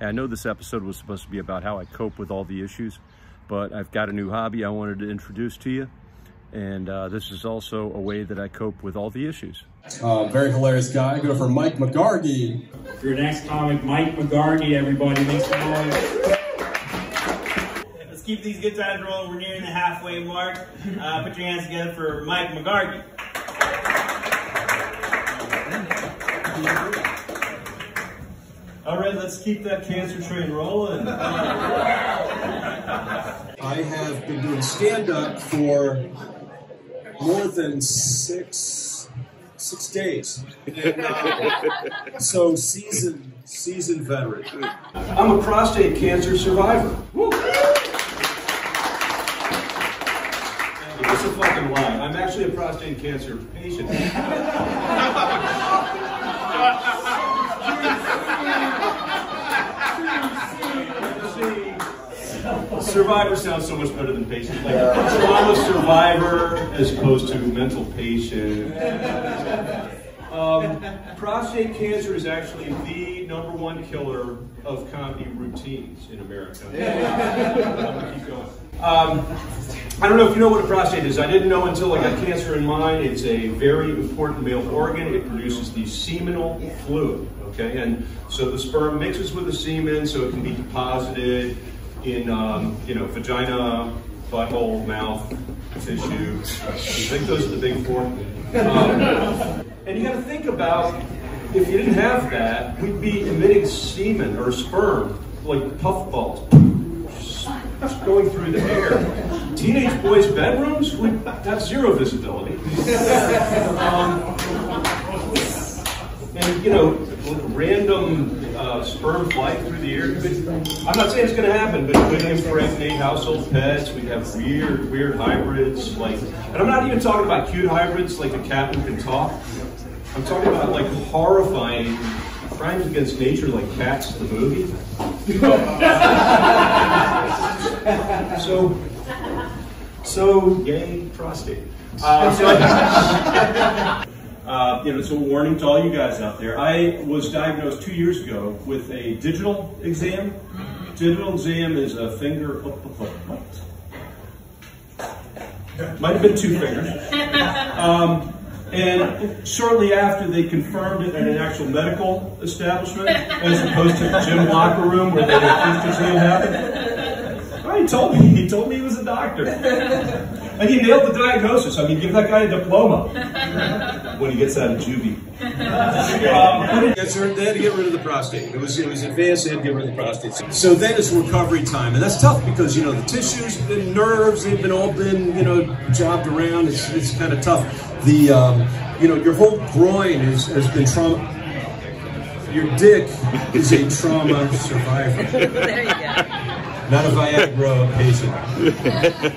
I know this episode was supposed to be about how I cope with all the issues, but I've got a new hobby I wanted to introduce to you. And uh, this is also a way that I cope with all the issues. Uh, very hilarious guy. Go for Mike Megargee. For your next comic, Mike Megargee, everybody. Make some noise. Let's keep these good times rolling. We're nearing the halfway mark. Uh, put your hands together for Mike Megargee. All right, let's keep that cancer train rolling. I have been doing stand up for more than six six days. so season season veteran. I'm a prostate cancer survivor. It's a fucking lie. I'm actually a prostate cancer patient. Survivor sounds so much better than patient. Like trauma survivor as opposed to mental patient. Um, prostate cancer is actually the number one killer of comedy routines in America. I'm gonna keep going. Um, I don't know if you know what a prostate is. I didn't know until I got cancer in mine. It's a very important male organ. It produces the seminal fluid. Okay, and so the sperm mixes with the semen, so it can be deposited in um, you know vagina, butthole, mouth, tissue. I think those are the big four. Um, and you got to think about if you didn't have that, we'd be emitting semen or sperm like puffballs going through the air. Teenage boys' bedrooms would have zero visibility. um, you know, random uh, sperm flight through the air. Could, I'm not saying it's going to happen, but it could impregnate household pets. We'd have weird, weird hybrids. Like, and I'm not even talking about cute hybrids like a cat who can talk. I'm talking about like horrifying crimes against nature, like Cats in the movie. so, so yay prostate. Uh, so, Uh, you know, it's a warning to all you guys out there. I was diagnosed two years ago with a digital exam. Digital exam is a finger. Might have been two fingers. Um, and shortly after, they confirmed it in an actual medical establishment, as opposed to the gym locker room where the first exam happened. He told me. He told me he was a doctor. And he nailed the diagnosis. I mean, give that guy a diploma when he gets out of juvie. Um, they had to get rid of the prostate. It was it was advanced. They had to get rid of the prostate. So then it's recovery time, and that's tough because you know the tissues, the nerves, they've been all been you know jobbed around. It's it's kind of tough. The um, you know your whole groin is, has been trauma. Your dick is a trauma survivor. There you go. Not a Viagra patient.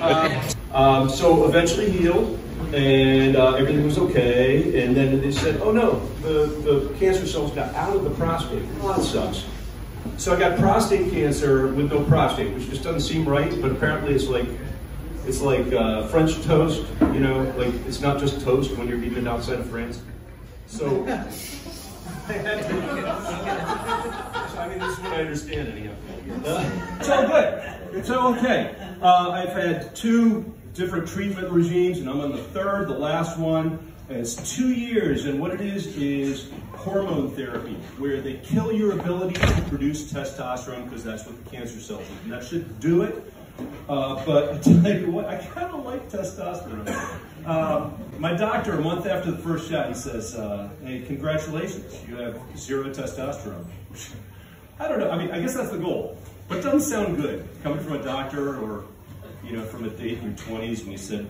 Um, um, so eventually healed, and uh, everything was okay. And then they said, "Oh no, the, the cancer cells got out of the prostate." Well, that sucks. So I got prostate cancer with no prostate, which just doesn't seem right. But apparently, it's like it's like uh, French toast. You know, like it's not just toast when you're eating it outside of France. So. I mean, this is what I understand anyhow. Uh, it's all good. It's all okay. Uh, I've had two different treatment regimes, and I'm on the third, the last one. And it's two years, and what it is is hormone therapy, where they kill your ability to produce testosterone because that's what the cancer cells do. And that should do it. Uh, but I tell you what, I kind of like testosterone. Um, my doctor, a month after the first shot, he says, uh, "Hey, congratulations, you have zero testosterone." I don't know. I mean, I guess that's the goal, but it doesn't sound good coming from a doctor or you know from a date in your twenties when you said,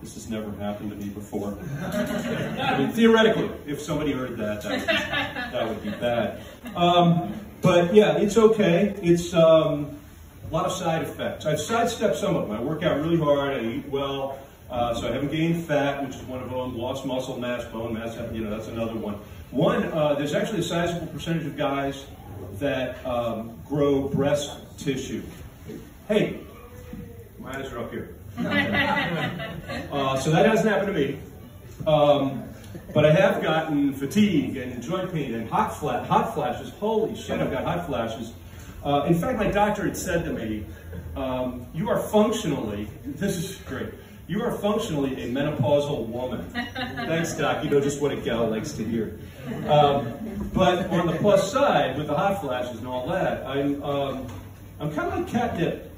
"This has never happened to me before." I mean, theoretically, if somebody heard that, that would, that would be bad. Um, but yeah, it's okay. It's um, a lot of side effects. I've sidestepped some of them. I work out really hard. I eat well. Uh, so I haven't gained fat, which is one of them. Lost muscle mass, bone mass, you know, that's another one. One, uh, there's actually a sizable percentage of guys that um, grow breast tissue. Hey, eyes are up here. uh, so that hasn't happened to me. Um, but I have gotten fatigue and joint pain and hot flat, hot flashes. Holy shit, I've got hot flashes. Uh, in fact, my doctor had said to me, um, you are functionally, this is great, you are functionally a menopausal woman. Thanks, Doc. You know just what a gal likes to hear. Um, but on the plus side, with the hot flashes and all that, I'm, um, I'm kind of like catnip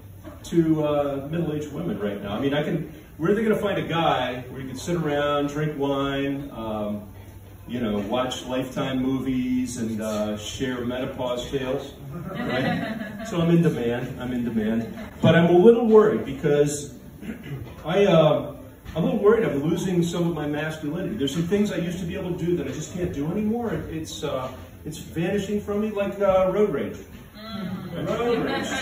to uh, middle-aged women right now. I mean, I can, where are they going to find a guy where you can sit around, drink wine, um, you know, watch Lifetime movies and uh, share menopause tales. Right? so I'm in demand. I'm in demand, but I'm a little worried because I uh, I'm a little worried. I'm losing some of my masculinity. There's some things I used to be able to do that I just can't do anymore. It's uh, it's vanishing from me like uh, road rage.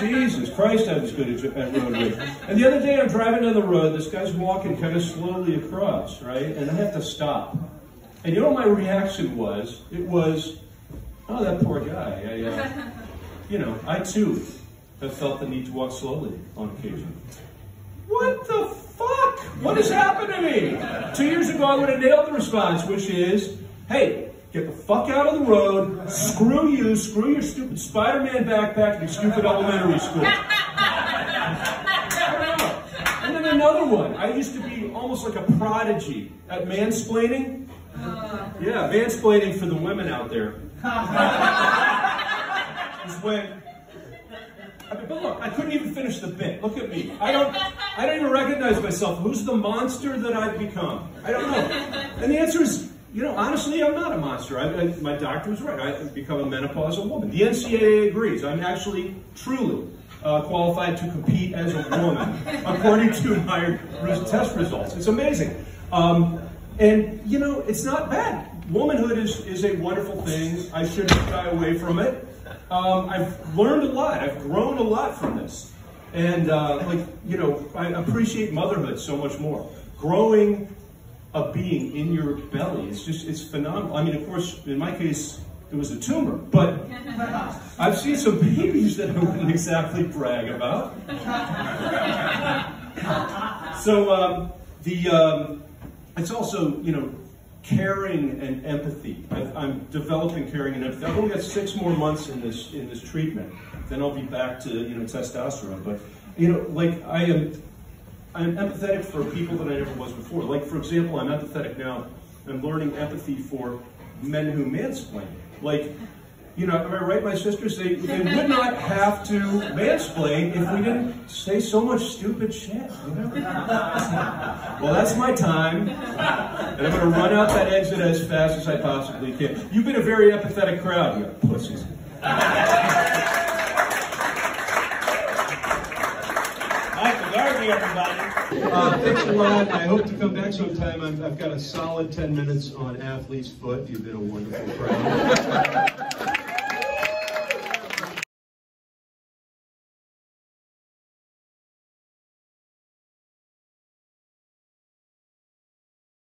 Jesus Christ, I was good at, at road rage. And the other day I'm driving down the road, this guy's walking kind of slowly across, right? And I have to stop. And you know what my reaction was? It was, oh, that poor guy. I, uh, you know, I too have felt the need to walk slowly on occasion. What the fuck? What has happened to me? Two years ago, I would have nailed the response, which is, hey, get the fuck out of the road, screw you, screw your stupid Spider-Man backpack and your stupid elementary school. And then another one. I used to be almost like a prodigy at mansplaining. Yeah, mansplaining for the women out there. is when I mean, but look, I couldn't even finish the bit. Look at me. I don't I don't even recognize myself. Who's the monster that I've become? I don't know. And the answer is, you know, honestly, I'm not a monster. I, I, my doctor was right. I've become a menopausal woman. The NCAA agrees. I'm actually, truly uh, qualified to compete as a woman, according to my test results. It's amazing. Um, and, you know, it's not bad. Womanhood is, is a wonderful thing. I shouldn't shy away from it. Um, I've learned a lot. I've grown a lot from this. And, uh, like, you know, I appreciate motherhood so much more. Growing a being in your belly, it's just, it's phenomenal. I mean, of course, in my case, it was a tumor, but I've seen some babies that I wouldn't exactly brag about. so, um, the, um, it's also, you know, caring and empathy. i am developing caring and empathy. I've only got six more months in this in this treatment. Then I'll be back to you know testosterone. But you know, like I am, I'm empathetic for people that I never was before. Like for example, I'm empathetic now. I'm learning empathy for men who mansplain. Like you know, am I right, my sisters? They, they would not have to mansplain if we didn't say so much stupid shit. Well, that's my time, and I'm going to run out that exit as fast as I possibly can. You've been a very empathetic crowd, you pussies. Everybody. Uh, thanks a lot. I hope to come back sometime. I've, I've got a solid 10 minutes on Athlete's Foot. You've been a wonderful crowd.